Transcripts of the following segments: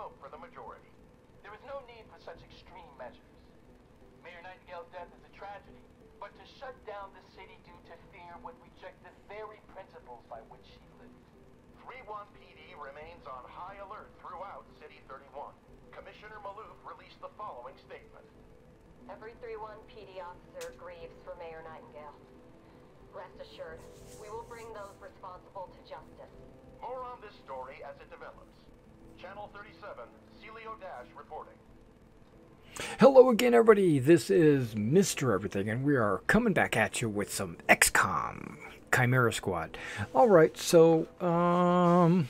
vote for the majority. There is no need for such extreme measures. Mayor Nightingale's death is a tragedy, but to shut down the city due to fear would reject the very principles by which she lived. 3-1 PD remains on high alert throughout City 31. Commissioner Malouf released the following statement. Every 3-1 PD officer grieves for Mayor Nightingale. Rest assured, we will bring those responsible to justice. More on this story as it develops. Channel 37, Celio Dash reporting. Hello again, everybody. This is Mr. Everything, and we are coming back at you with some XCOM Chimera Squad. All right, so um,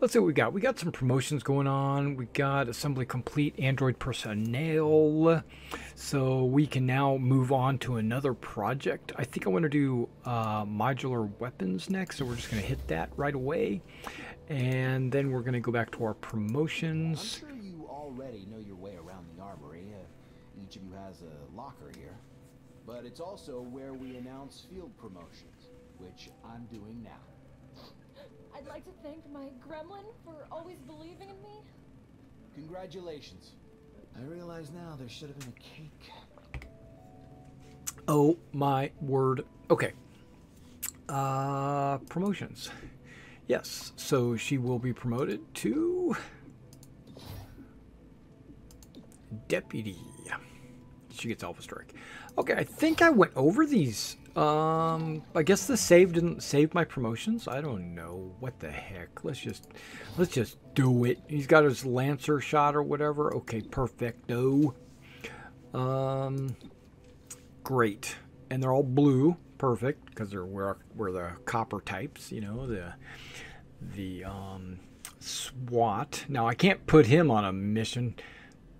let's see what we got. We got some promotions going on. We got assembly complete Android personnel. So we can now move on to another project. I think I want to do uh, modular weapons next. So we're just going to hit that right away. And then we're going to go back to our promotions. I'm sure you already know your way around the armory. Uh, each of you has a locker here. But it's also where we announce field promotions, which I'm doing now. I'd like to thank my gremlin for always believing in me. Congratulations. I realize now there should have been a cake. Oh my word. Okay. Uh, promotions. Yes, so she will be promoted to deputy. She gets Alpha Strike. Okay, I think I went over these. Um, I guess the save didn't save my promotions. I don't know what the heck. Let's just let's just do it. He's got his Lancer shot or whatever. Okay, perfecto. Um, great, and they're all blue. Perfect, because they're where where the copper types. You know the the um, SWAT. Now I can't put him on a mission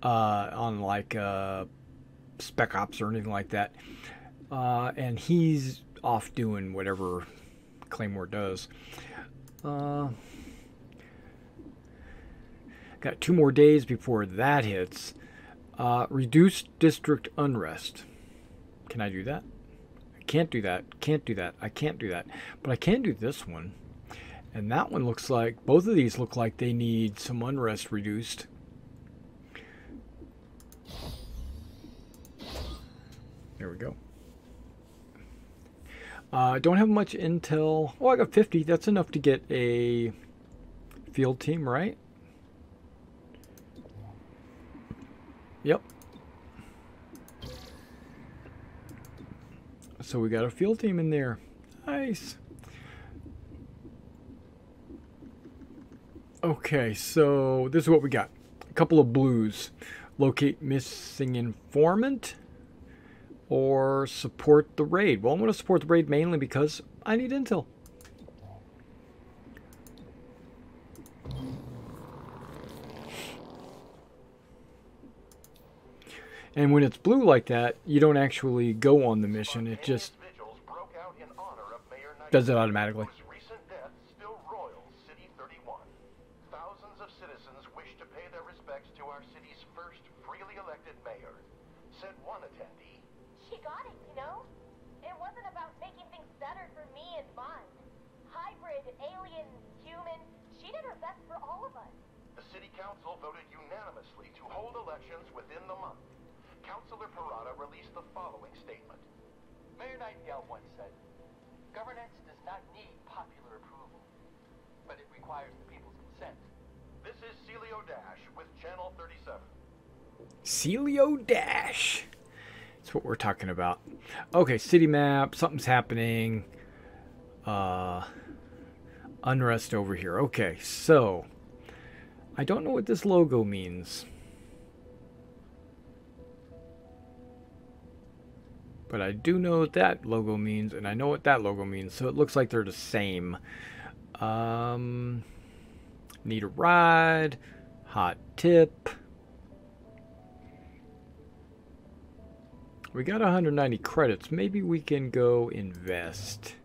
uh, on like uh, Spec Ops or anything like that. Uh, and he's off doing whatever Claymore does. Uh, got two more days before that hits. Uh, reduced district unrest. Can I do that? I can't do that. Can't do that. I can't do that. But I can do this one. And that one looks like, both of these look like they need some unrest reduced. There we go. I uh, don't have much intel. Oh, I got 50. That's enough to get a field team, right? Yep. So we got a field team in there. Nice. Okay, so this is what we got. A couple of blues. Locate missing informant or support the raid. Well, I'm going to support the raid mainly because I need intel. And when it's blue like that, you don't actually go on the mission. It just does it automatically. Council voted unanimously to hold elections within the month. Councilor Parada released the following statement. Mayor Nightingale once said, Governance does not need popular approval, but it requires the people's consent. This is Celio Dash with Channel 37. Celio Dash. That's what we're talking about. Okay, city map. Something's happening. Uh, unrest over here. Okay, so I don't know what this logo means. But I do know what that logo means, and I know what that logo means, so it looks like they're the same. Um, need a ride, hot tip. We got 190 credits. Maybe we can go invest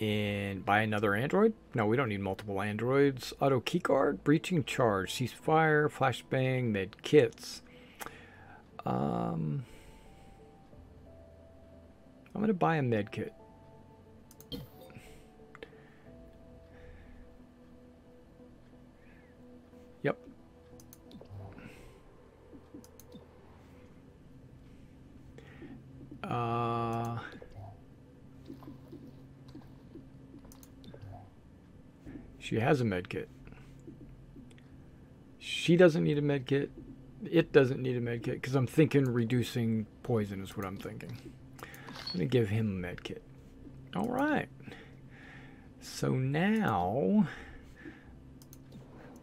and buy another android? No, we don't need multiple androids. Auto keycard, breaching charge, ceasefire, flashbang, med kits. Um, I'm gonna buy a med kit. Yep. Uh. She has a med kit. She doesn't need a med kit. It doesn't need a med kit because I'm thinking reducing poison is what I'm thinking. I'm going to give him a med kit. All right. So now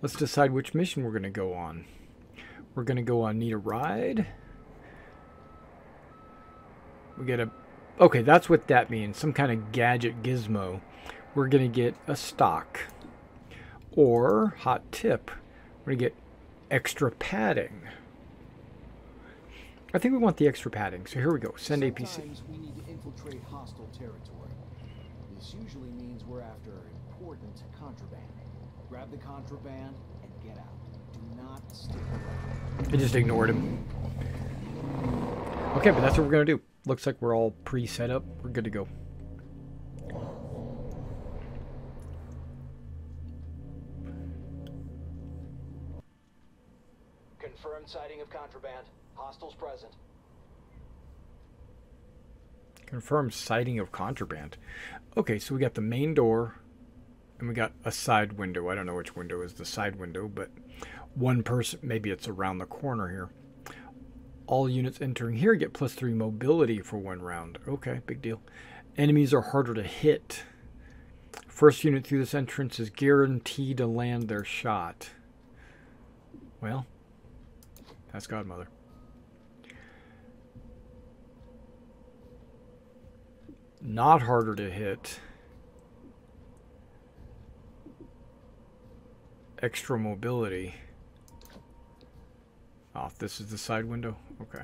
let's decide which mission we're going to go on. We're going to go on Need a Ride. We get a... Okay, that's what that means. Some kind of gadget gizmo. We're going to get a stock. Or, hot tip, we're going to get extra padding. I think we want the extra padding. So here we go. Send APC. Sometimes we need to infiltrate hostile territory. This usually means we're after important contraband. Grab the contraband and get out. Do not stick around. I just ignored him. Okay, but that's what we're going to do. Looks like we're all pre-set up. We're good to go. Confirmed sighting of contraband. Hostiles present. Confirmed sighting of contraband. Okay, so we got the main door, and we got a side window. I don't know which window is the side window, but one person, maybe it's around the corner here. All units entering here get plus three mobility for one round. Okay, big deal. Enemies are harder to hit. First unit through this entrance is guaranteed to land their shot. Well, that's Godmother. Not harder to hit. Extra mobility. Oh, this is the side window? Okay.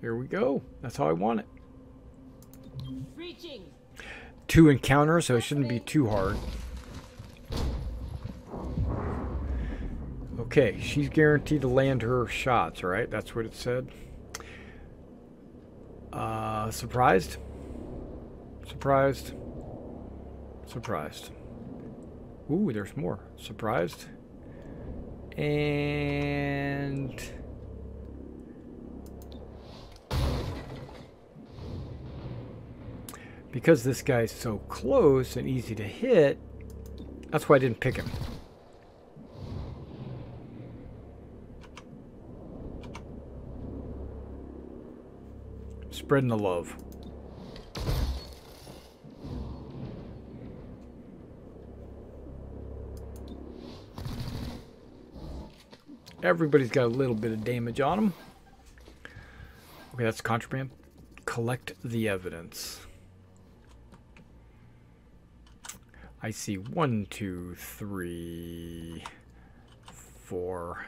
Here we go. That's how I want it. Reaching. Two encounters, so it shouldn't be too hard. Okay, she's guaranteed to land her shots, right? That's what it said. Uh, surprised? Surprised? Surprised. Ooh, there's more. Surprised. And... Because this guy's so close and easy to hit, that's why I didn't pick him. Spreading the love. Everybody's got a little bit of damage on them. Okay, that's contraband. Collect the evidence. I see one, two, three, four.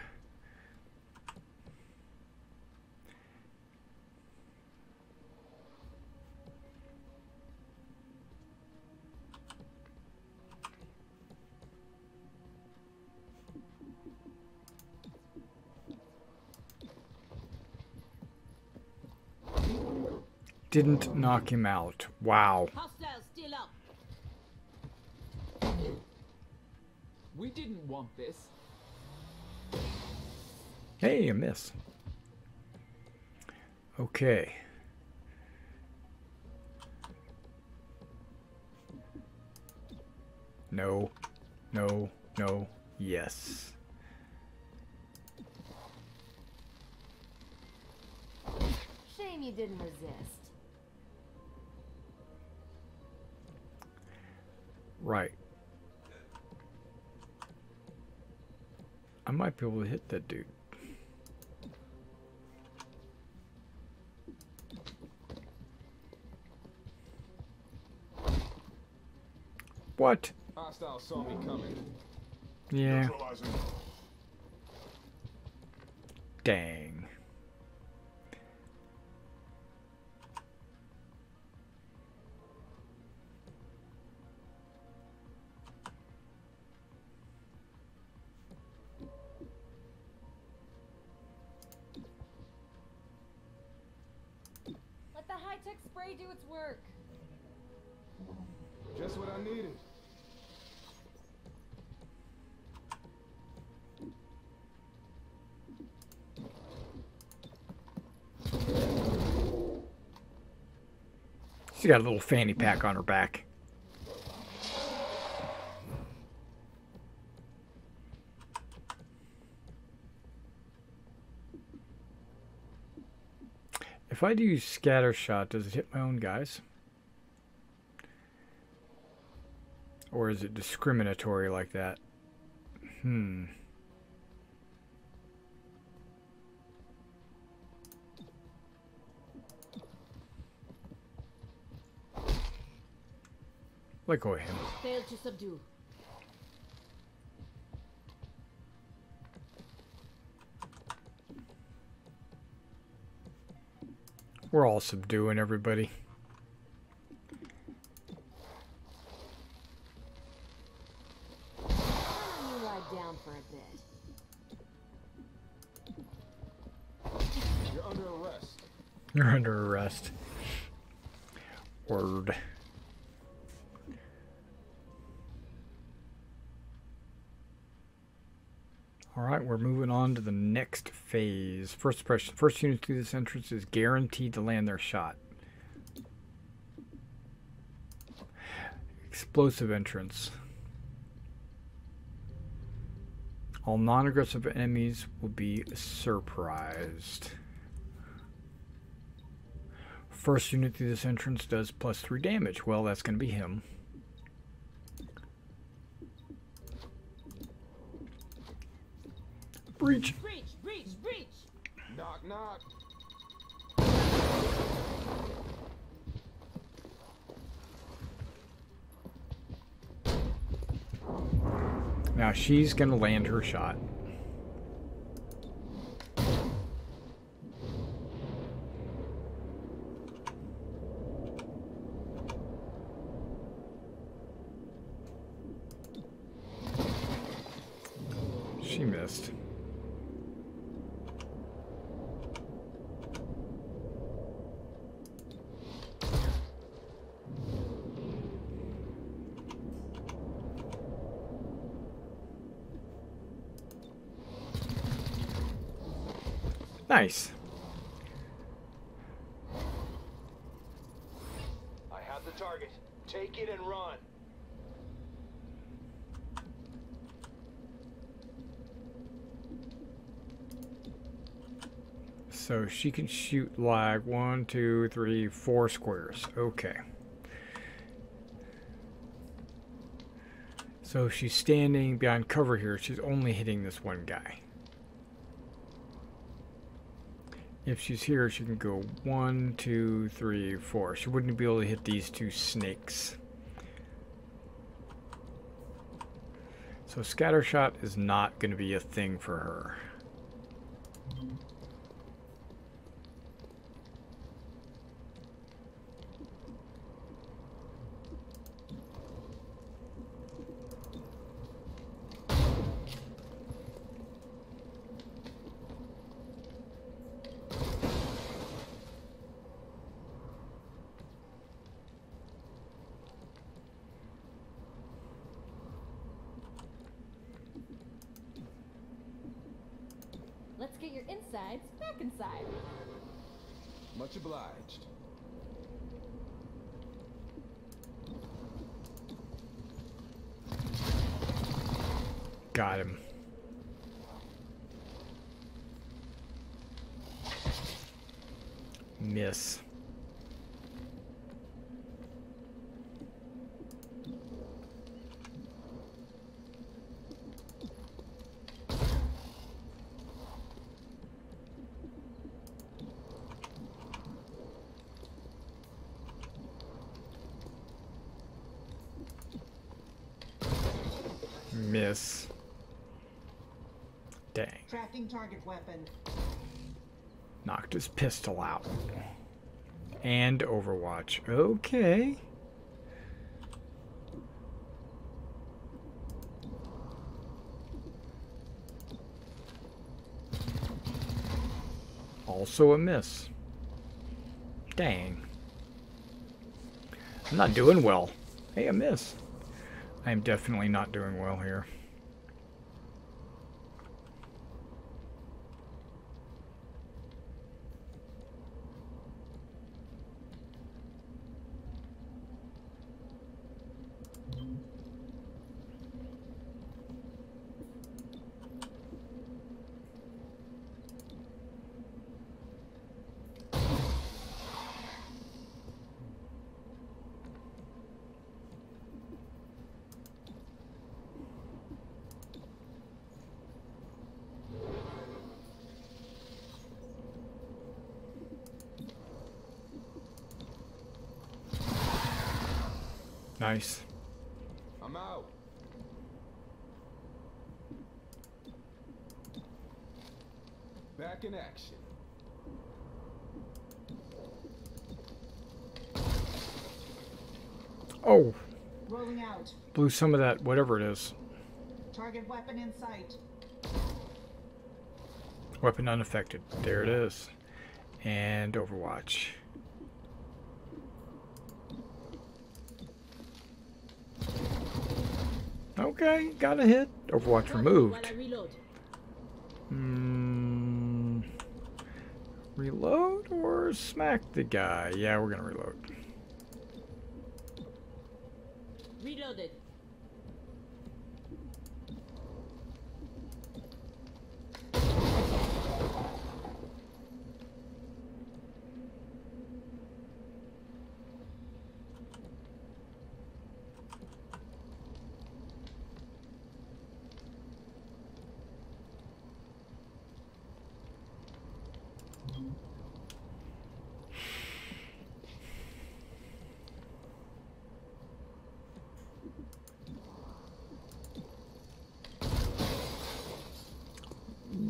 Didn't knock him out. Wow. Still up. We didn't want this. Hey, a miss. Okay. No. No. No. Yes. Shame you didn't resist. Right. I might be able to hit that dude. What? Hostile saw me coming. Yeah. Neutralizing. Dang. She's got a little fanny pack on her back. If I do scatter shot, does it hit my own guys? Or is it discriminatory like that? Hmm. Let go of him. Failed to subdue. We're all subduing everybody. You lie down for a bit? You're under arrest. You're under arrest. Word. All right, we're moving on to the next phase. First impression. First unit through this entrance is guaranteed to land their shot. Explosive entrance. All non-aggressive enemies will be surprised. First unit through this entrance does plus three damage. Well, that's going to be him. Breach. Breach! Breach! Breach! Knock, knock. Now she's going to land her shot. She missed. Nice. I have the target. Take it and run. So she can shoot like one, two, three, four squares. Okay. So she's standing behind cover here. She's only hitting this one guy. If she's here, she can go one, two, three, four. She wouldn't be able to hit these two snakes. So scattershot is not going to be a thing for her. Let's get your insides back inside. Much obliged. Got him. Miss. Miss. Target weapon. Knocked his pistol out. And Overwatch. Okay. Also a miss. Dang. I'm not doing well. Hey, a miss. I am definitely not doing well here. Nice. I'm out. Back in action. Oh, Rolling out. blew some of that, whatever it is. Target weapon in sight. Weapon unaffected. There it is. And Overwatch. Okay, got a hit. Overwatch removed. Hmm. reload or smack the guy? Yeah, we're gonna reload. Reloaded.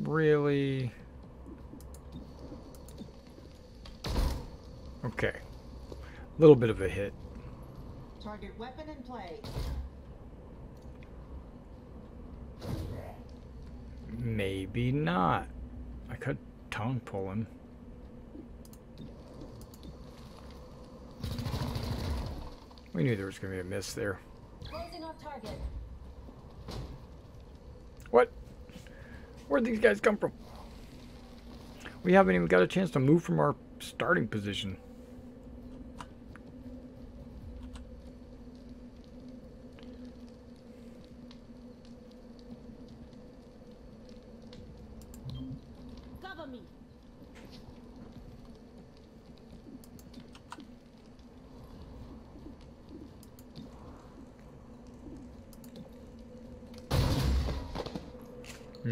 Really? Okay. A little bit of a hit. Target weapon in play. Maybe not. I could tongue pull him. We knew there was going to be a miss there. Closing off target. What? Where'd these guys come from? We haven't even got a chance to move from our starting position. Cover me.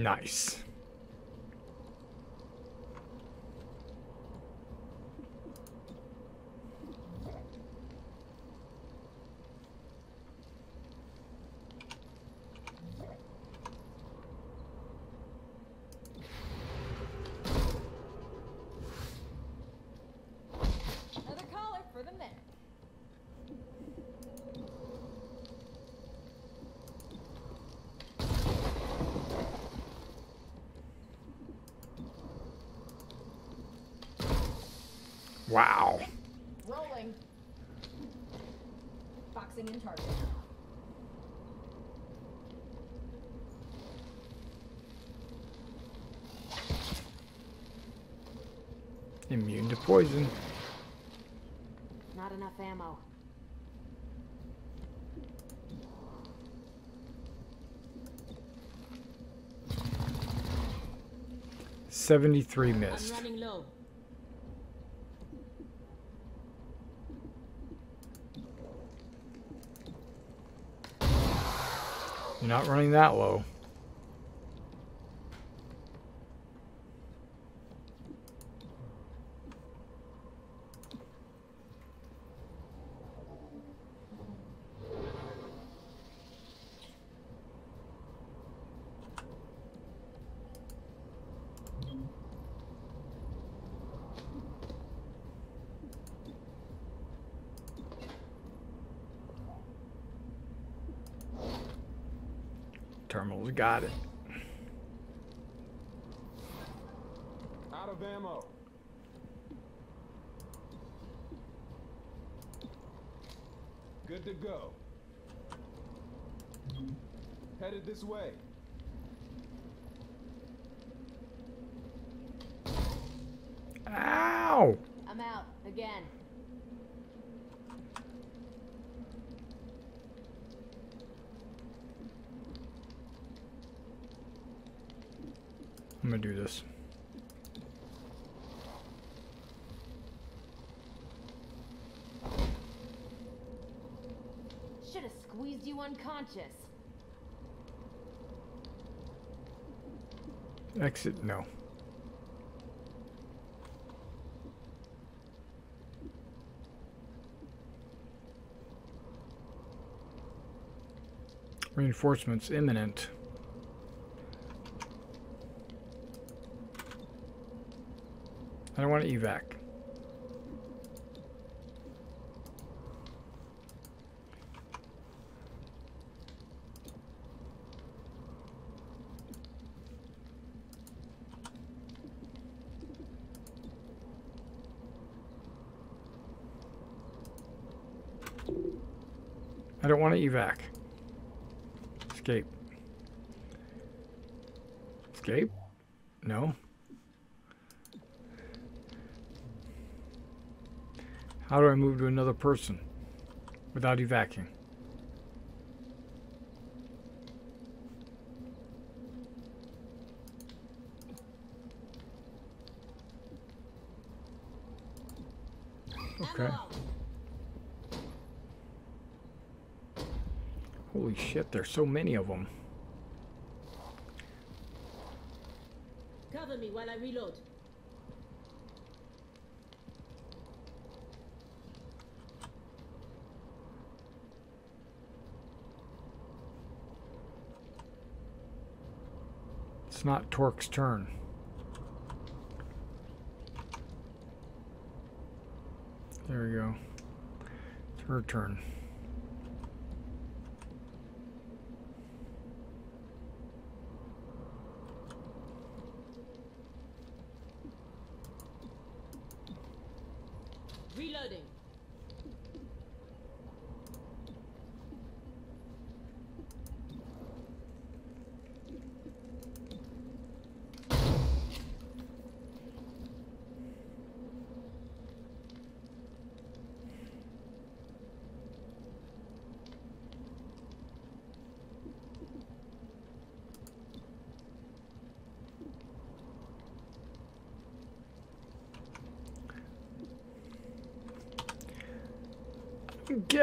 Nice. Another collar for the men. Wow. Rolling. Boxing in target. Immune to poison. Not enough ammo. Seventy-three I'm missed. You're not running that low. Got it. Out of ammo. Good to go. Headed this way. Ow! I'm out again. I'm gonna do this. Should have squeezed you unconscious. Exit, no. Reinforcements imminent. I want to evac. I don't want to evac. Escape. Escape? No. How do I move to another person without evacuating? Okay. Holy shit, there's so many of them. Cover me while I reload. It's not Torque's turn. There we go. It's her turn.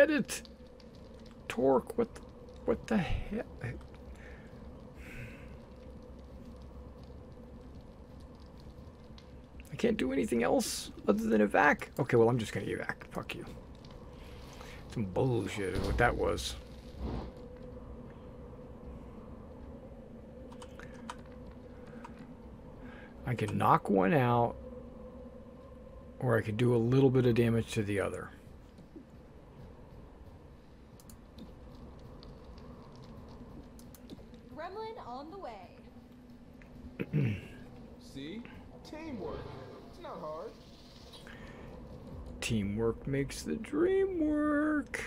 Get it! Torque, what the, what the heck? I can't do anything else other than evac. Okay, well, I'm just gonna evac. Fuck you. Some bullshit is what that was. I can knock one out, or I could do a little bit of damage to the other. Gremlin on the way. See? Teamwork. It's not hard. Teamwork makes the dream work.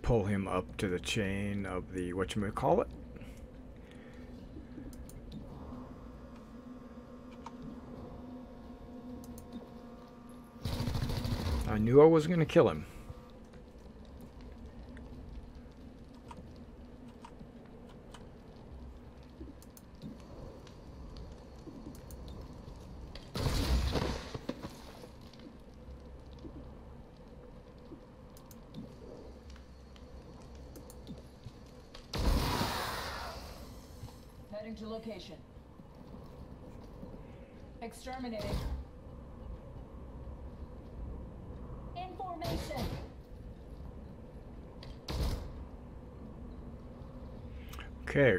Pull him up to the chain of the whatchamacallit. I knew I was going to kill him. Okay,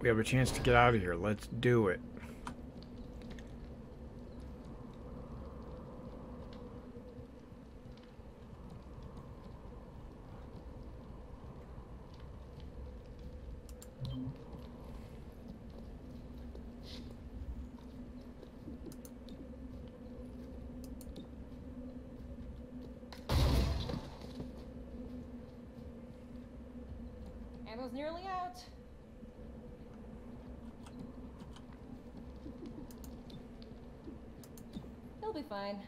we have a chance to get out of here. Let's do it. Ammo's nearly out. He'll be fine.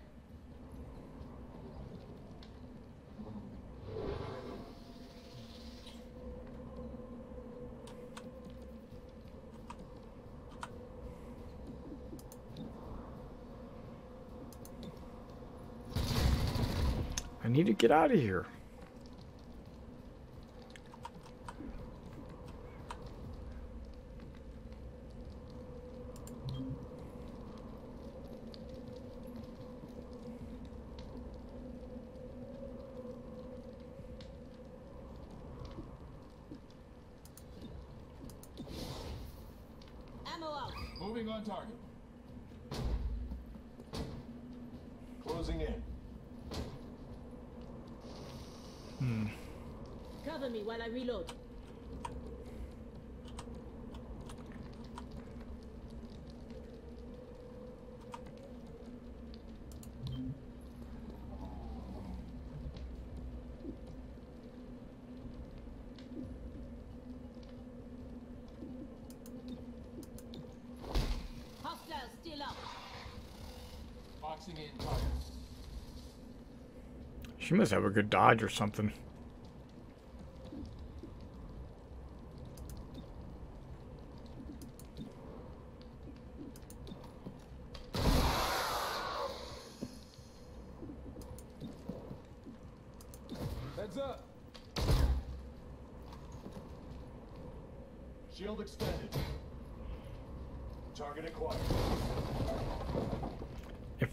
I need to get out of here. Moving on target. Closing in. Hmm. Cover me while I reload. Hostile still up. Boxing in target. She must have a good dodge or something.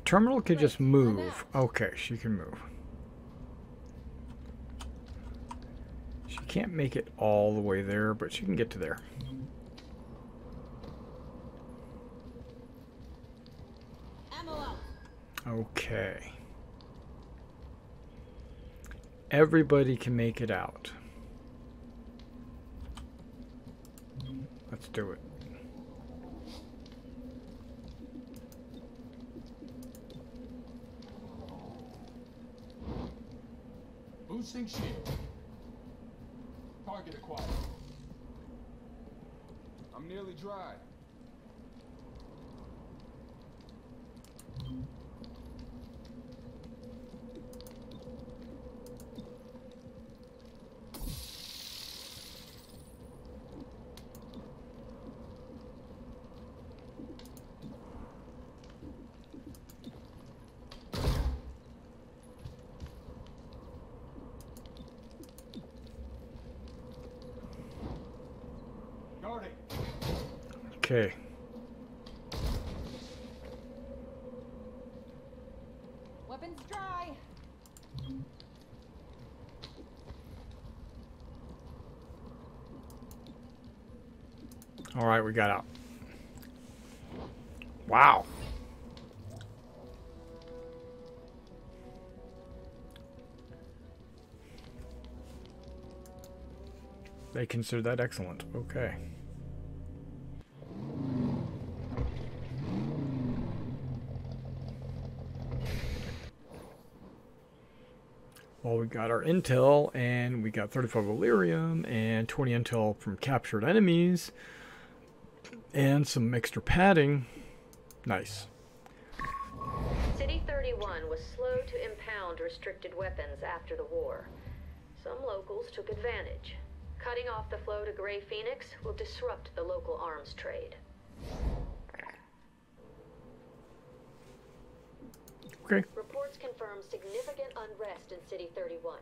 Terminal could just move. Okay, she can move. She can't make it all the way there, but she can get to there. Okay. Everybody can make it out. Let's do it. Boosting shield. Target acquired. I'm nearly dry. Okay. Weapons dry. All right, we got out. Wow. They consider that excellent. Okay. Got our intel, and we got 35 Elerium, and 20 intel from captured enemies, and some extra padding. Nice. City 31 was slow to impound restricted weapons after the war. Some locals took advantage. Cutting off the flow to Grey Phoenix will disrupt the local arms trade. Okay. Reports confirm significant unrest in City 31.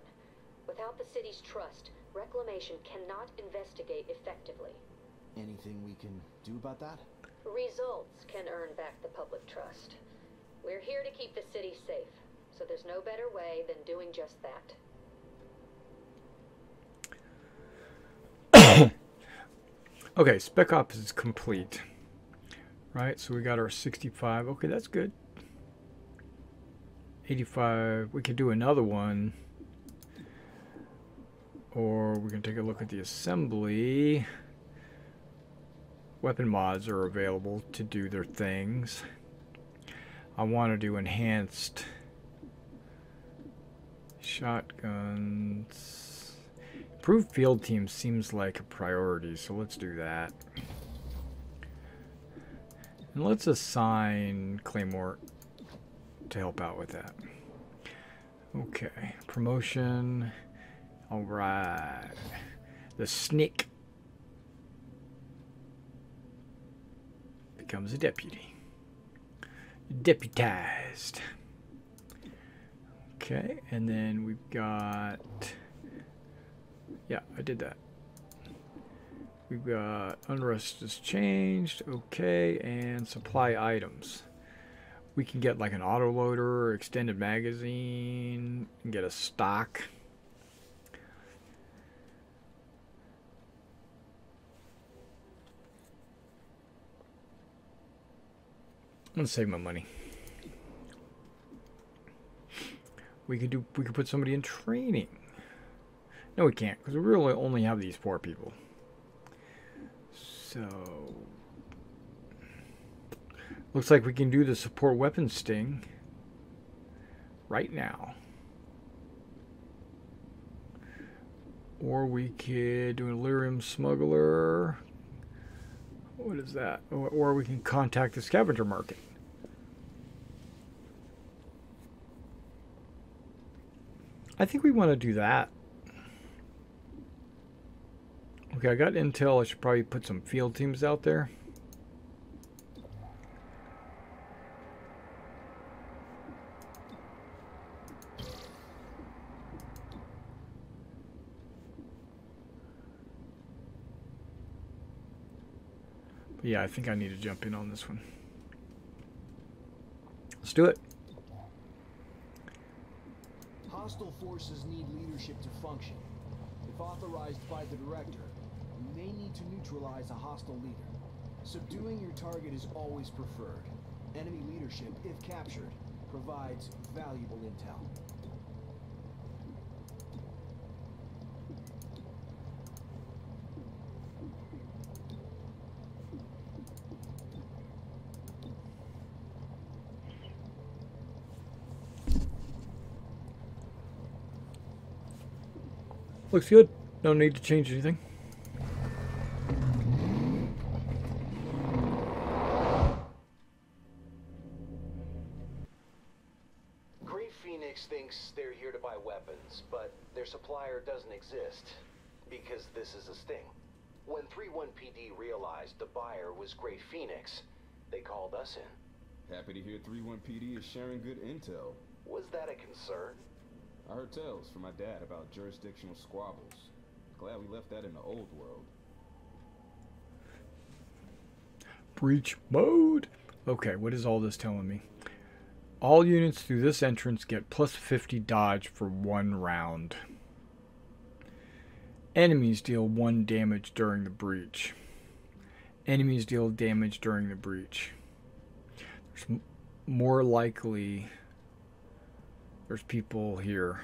Without the city's trust, Reclamation cannot investigate effectively. Anything we can do about that? Results can earn back the public trust. We're here to keep the city safe, so there's no better way than doing just that. Okay, Spec Ops is complete. Right, so we got our 65. Okay, that's good. 85. We could do another one. Or we can take a look at the assembly. Weapon mods are available to do their things. I want to do enhanced shotguns. Improved field team seems like a priority, so let's do that. And let's assign Claymore to help out with that. Okay, promotion. All right. The snake becomes a deputy. Deputized. Okay, and then we've got. Yeah, I did that. We've got unrest is changed. Okay, and supply items. We can get like an autoloader, extended magazine, and get a stock. I'm gonna save my money. We could do. We could put somebody in training. No, we can't because we really only have these four people. So looks like we can do the support weapon sting right now. Or we could do an Elerium smuggler. What is that? Or, or we can contact the scavenger market. I think we want to do that. Okay, I got intel. I should probably put some field teams out there. Yeah, I think I need to jump in on this one. Let's do it. Hostile forces need leadership to function. If authorized by the director, you may need to neutralize a hostile leader. Subduing your target is always preferred. Enemy leadership, if captured, provides valuable intel. Looks good. No need to change anything. Grey Phoenix thinks they're here to buy weapons, but their supplier doesn't exist because this is a sting. When 3-1 PD realized the buyer was Grey Phoenix, they called us in. Happy to hear 3-1 PD is sharing good intel. Was that a concern? I heard tales from my dad about jurisdictional squabbles. Glad we left that in the old world. Breach mode. Okay, what is all this telling me? All units through this entrance get plus 50 dodge for one round. Enemies deal one damage during the breach. Enemies deal damage during the breach. There's more likely there's people here.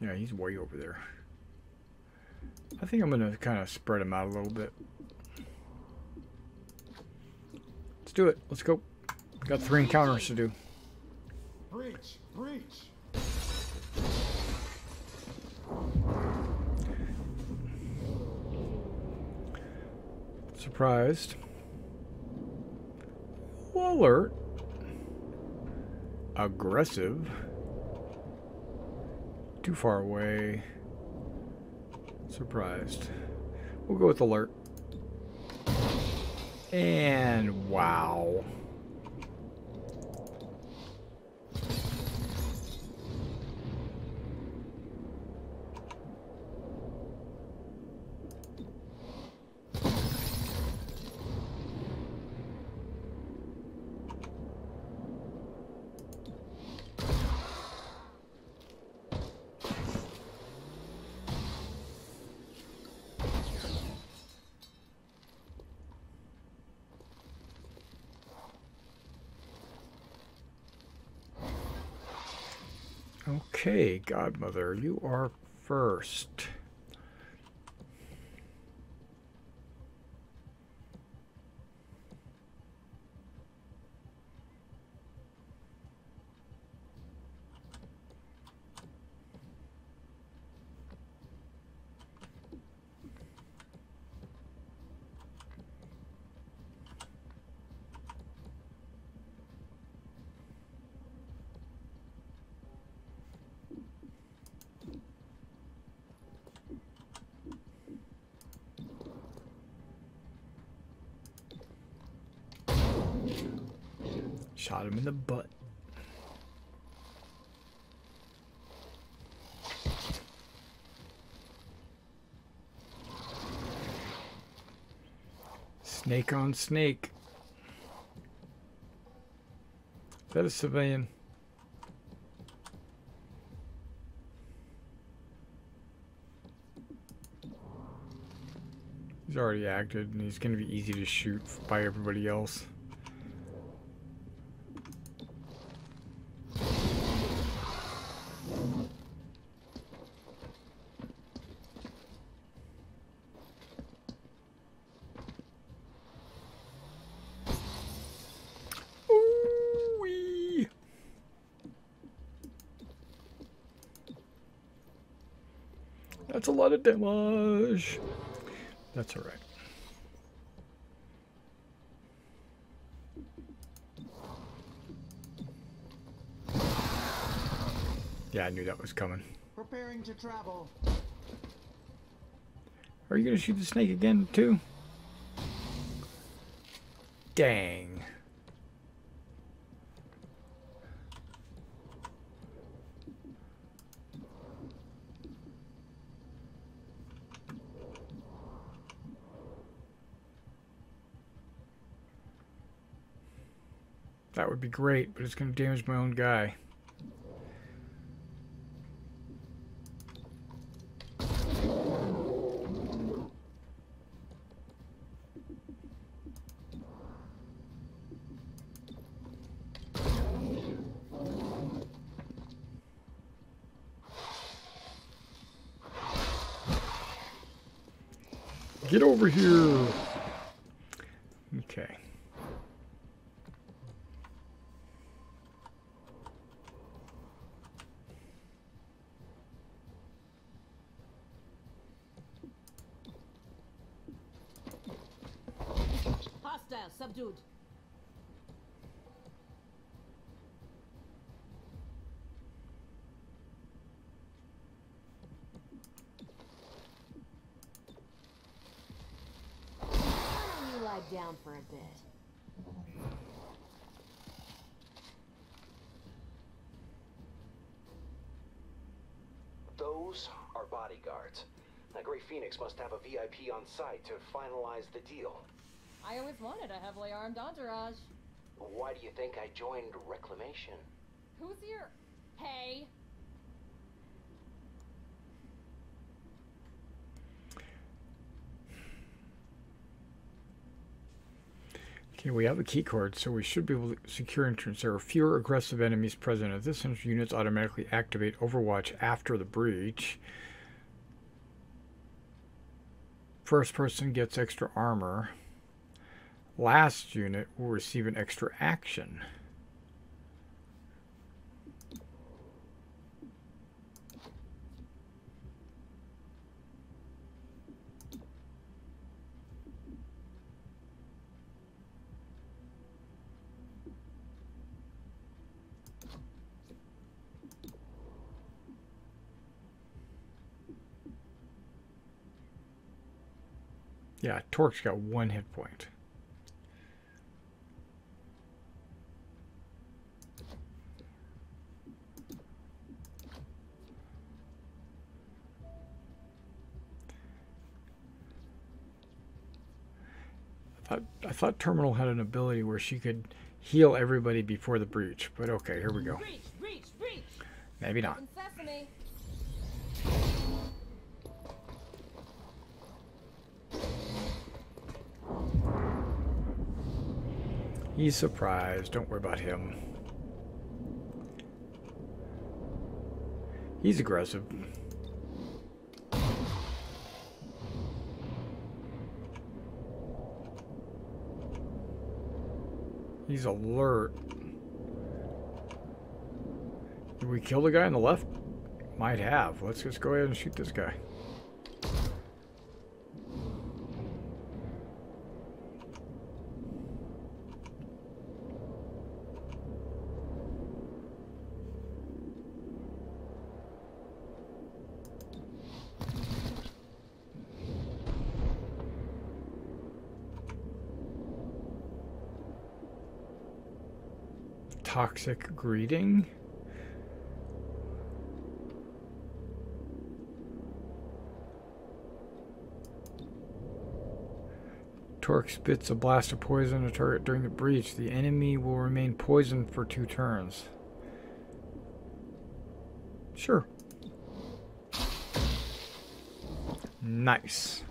Yeah, he's way over there. I think I'm going to kind of spread him out a little bit. Let's do it. Let's go. Got three encounters to do. Surprised. Alert. Aggressive. Too far away. Surprised. We'll go with alert. And wow. Okay, Godmother, you are first. Shot him in the butt. Snake on snake. that a civilian? He's already acted, and he's going to be easy to shoot by everybody else. Damage. That's all right. Yeah, I knew that was coming. Preparing to travel. Are you gonna shoot the snake again too? Dang. That would be great, but it's gonna damage my own guy. Get over here. Okay. Hostile subdued. Why don't you lie down for a bit? Those are bodyguards. Now, Grey Phoenix must have a VIP on site to finalize the deal. I always wanted a heavily armed entourage. Why do you think I joined Reclamation? Who's your... Hey? Okay, we have a key card, so we should be able to secure entrance. There are fewer aggressive enemies present. At this entrance, units automatically activate Overwatch after the breach. First person gets extra armor. Last unit will receive an extra action. Yeah, Torque's got one hit point. I thought, I thought Terminal had an ability where she could heal everybody before the breach, but okay, here we go. Breach, breach, breach. Maybe not. He's surprised. Don't worry about him. He's aggressive. He's alert. Did we kill the guy on the left? Might have. Let's just go ahead and shoot this guy. Toxic greeting. Torque spits a blast of poison at a target during the breach. The enemy will remain poisoned for two turns. Sure. Nice.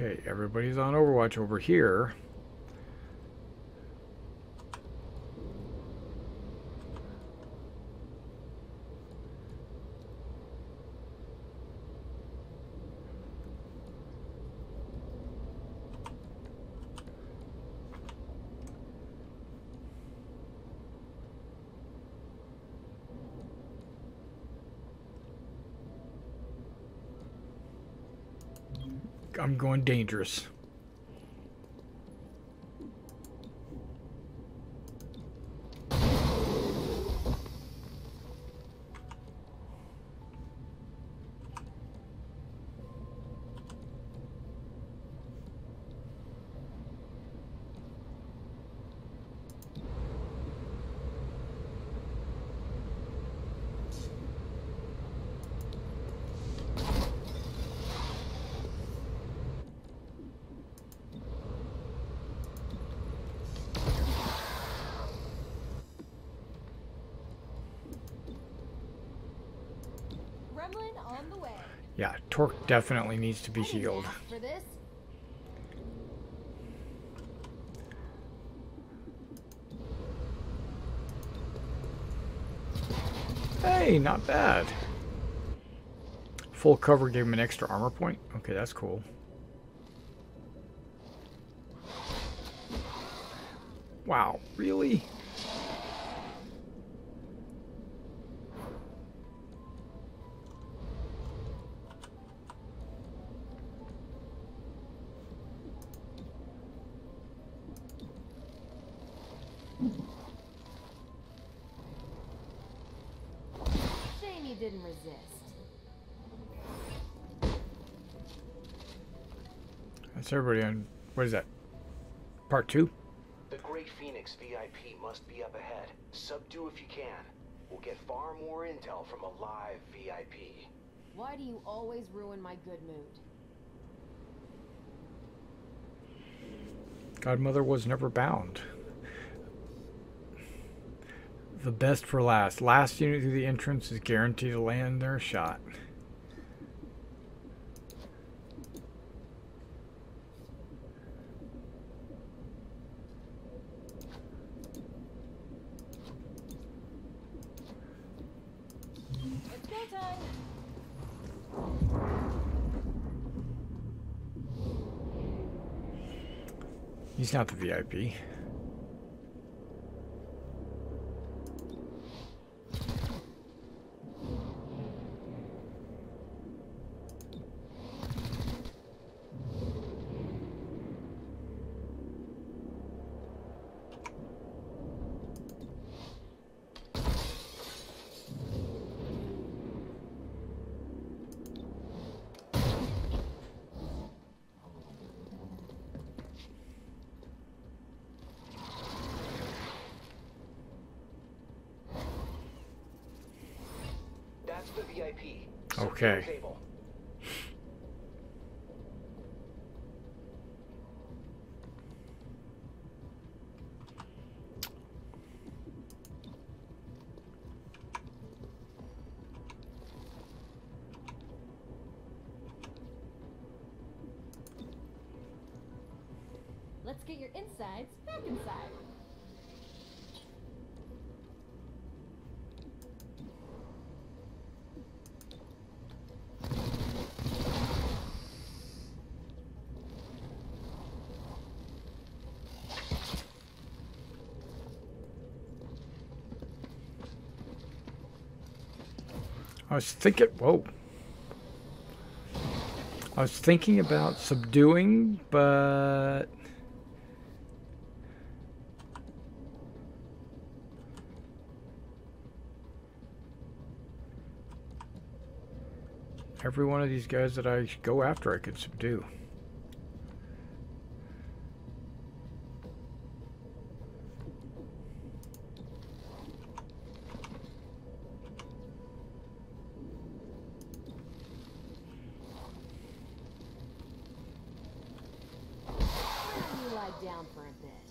Okay, everybody's on Overwatch over here. I'm going dangerous. Gremlin on the way. Yeah, Torque definitely needs to be healed. ask For this. Hey, not bad. Full cover gave him an extra armor point. Okay, that's cool. Wow, really? That's everybody on. What is that? Part two? The Grey Phoenix VIP must be up ahead. Subdue if you can. We'll get far more intel from a live VIP. Why do you always ruin my good mood? Godmother was never bound. The best for last. Last unit through the entrance is guaranteed to land their shot. It's go time. He's not the VIP. Okay. Let's get your insides back inside. I was thinking, whoa. I was thinking about subduing, but every one of these guys that I go after, I could subdue. lie down for a bit.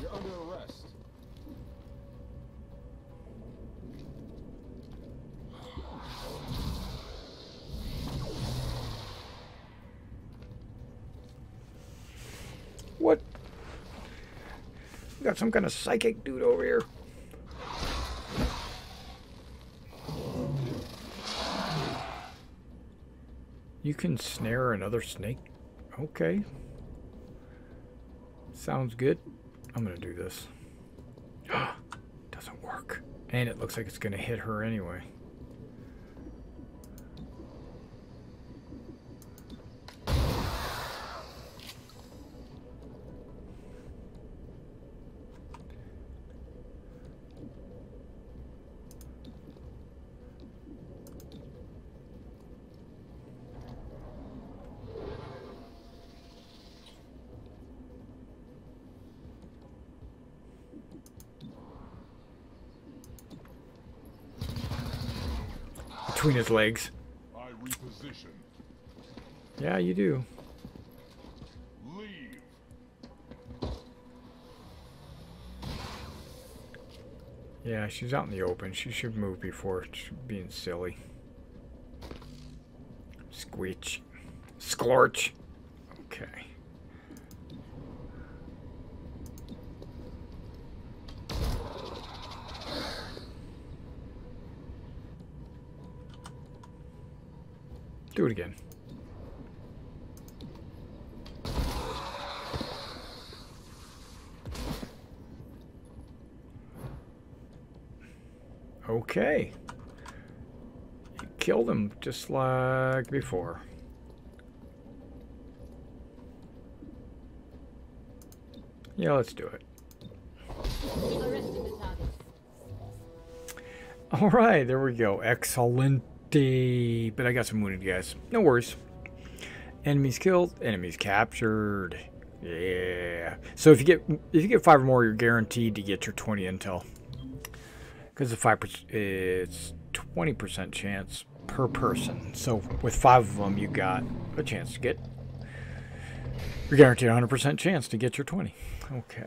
You're under arrest. What? Got some kind of psychic dude over here. You can snare another snake? Okay. Sounds good. I'm gonna do this. Doesn't work. And it looks like it's gonna hit her anyway. Between his legs. Yeah, you do. Yeah, she's out in the open. She should move before being silly. Squeech. Scorch. Okay. Do it again. Okay. You killed him just like before. Yeah, let's do it. Arresting the target. All right, there we go. Excellent. But I got some wounded guys. No worries. Enemies killed. Enemies captured. Yeah. So if you get if you get five or more, you're guaranteed to get your 20 intel. Because the five it's 20 percent chance per person. So with five of them, you got a chance to get. You're guaranteed 100 percent chance to get your 20. Okay.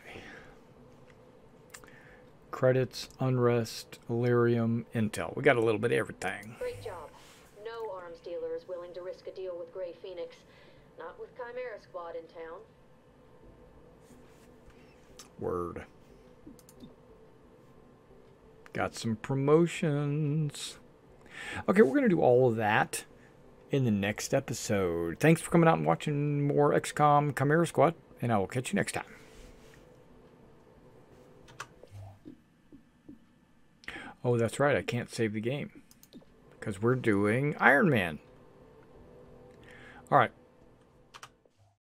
Credits, unrest, Elerium, intel. We got a little bit of everything. Great job. No arms dealer is willing to risk a deal with Grey Phoenix. Not with Chimera Squad in town. Word. Got some promotions. Okay, we're going to do all of that in the next episode. Thanks for coming out and watching more XCOM Chimera Squad, and I will catch you next time. Oh, that's right. I can't save the game because we're doing Iron Man. All right.